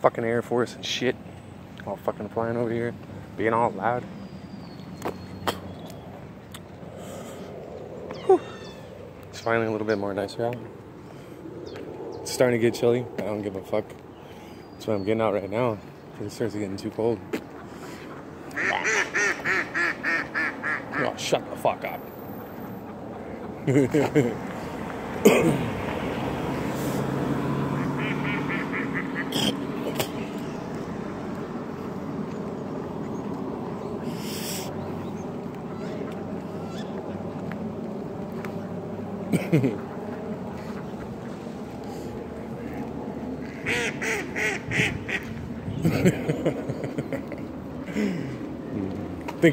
fucking Air Force and shit. All fucking flying over here, being all loud. Whew. It's finally a little bit more nicer out. It's starting to get chilly. I don't give a fuck. That's what I'm getting out right now. It starts getting too cold. Oh, shut the fuck up. Think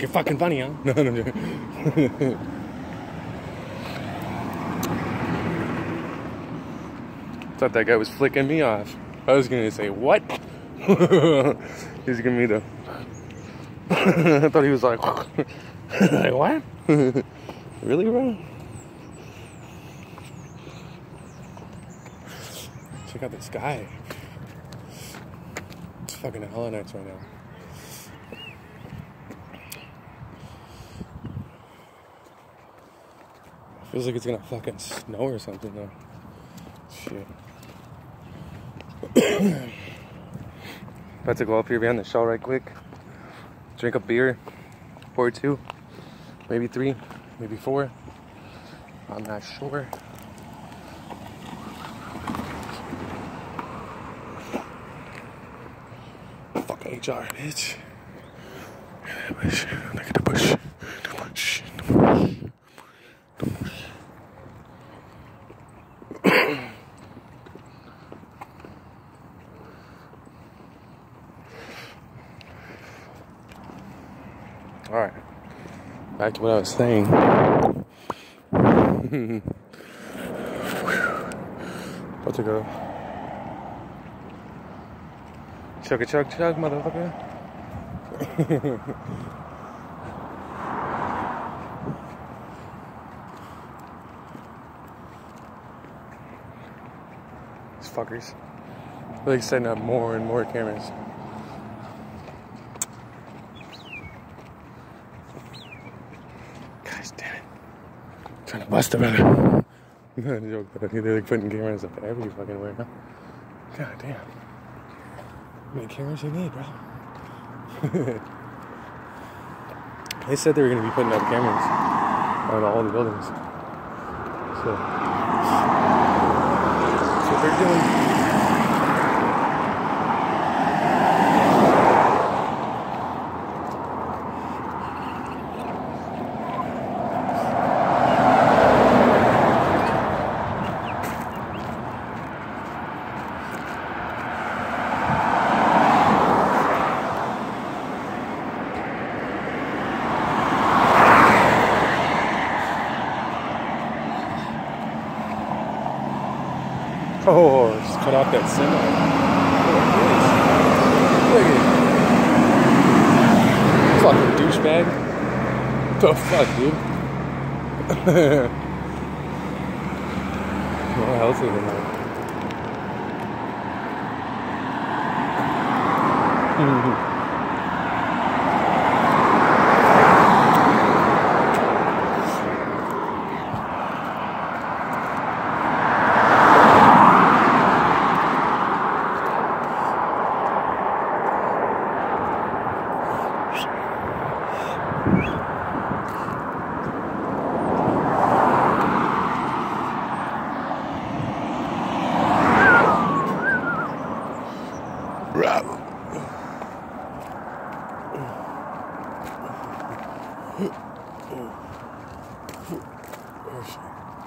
you're fucking funny, huh? No, no, no. Thought that guy was flicking me off. I was gonna say, what? He's giving me the. I thought he was like, like what? really, bro? Check out the sky. It's fucking hella nice right now. Feels like it's gonna fucking snow or something though. Shit. About to go up here behind the shell right quick. Drink a beer. Or two. Maybe three. Maybe four. I'm not sure. HR, bitch. Look at the bush. The bush. The bush. The bush. All right. Back to what I was saying. About to go. Chug a chug chug, motherfucker. These fuckers. Like setting up more and more cameras. Gosh damn it. trying to bust them out. No joke, but they're like putting cameras up every fucking where now. God damn. Many cameras you need, bro? they said they were gonna be putting up cameras on all the buildings. So that's what they're doing. cut off that semi. Oh, Look at Fucking douchebag. What the fuck, dude? More healthy than that.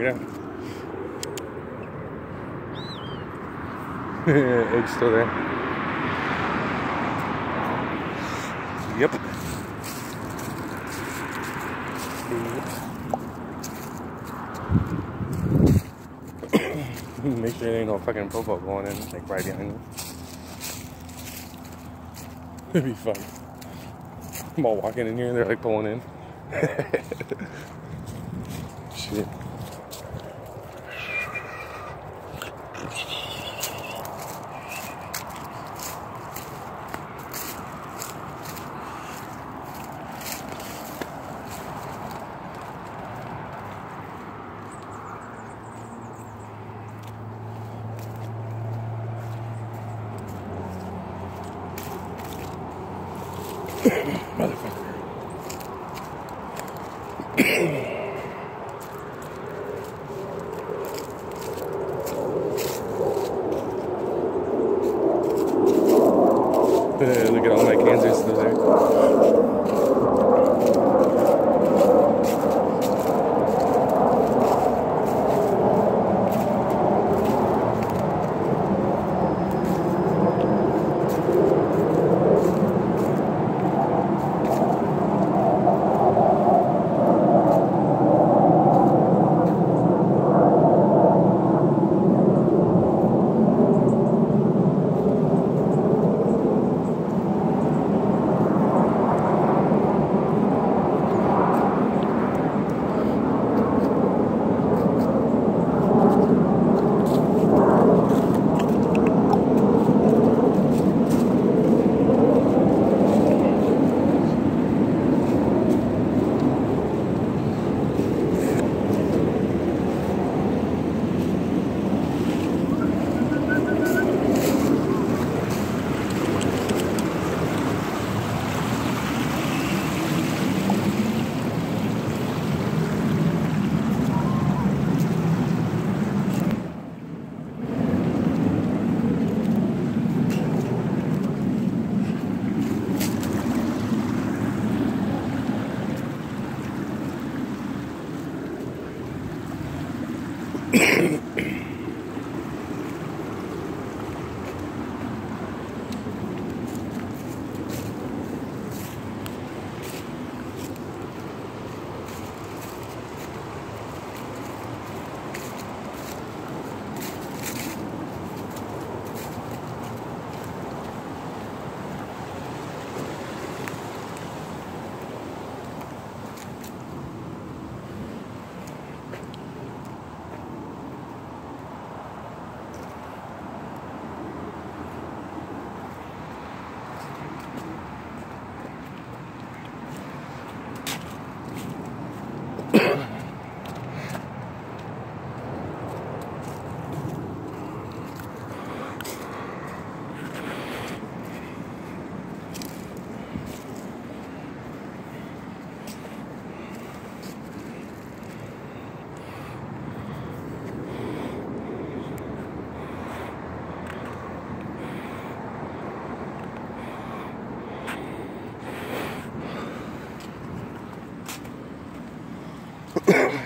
there? Check it out. Egg's still there. Yep. Make sure there ain't no fucking popo going in, like right behind you. It'd be fun. I'm all walking in here, and they're like pulling in. Shit. Motherfucker. Ahem.